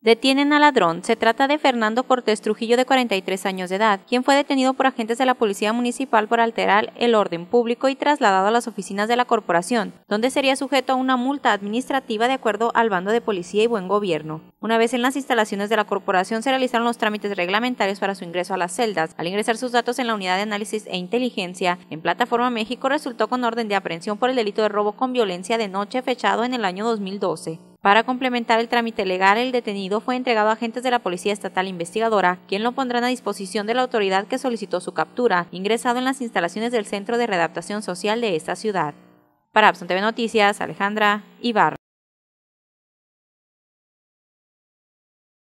Detienen al ladrón. Se trata de Fernando Cortés Trujillo de 43 años de edad, quien fue detenido por agentes de la Policía Municipal por alterar el orden público y trasladado a las oficinas de la corporación, donde sería sujeto a una multa administrativa de acuerdo al bando de policía y buen gobierno. Una vez en las instalaciones de la corporación se realizaron los trámites reglamentarios para su ingreso a las celdas. Al ingresar sus datos en la unidad de análisis e inteligencia en Plataforma México resultó con orden de aprehensión por el delito de robo con violencia de noche fechado en el año 2012. Para complementar el trámite legal, el detenido fue entregado a agentes de la Policía Estatal Investigadora, quien lo pondrán a disposición de la autoridad que solicitó su captura, ingresado en las instalaciones del Centro de Redactación Social de esta ciudad. Para Abson TV Noticias, Alejandra Ibarra.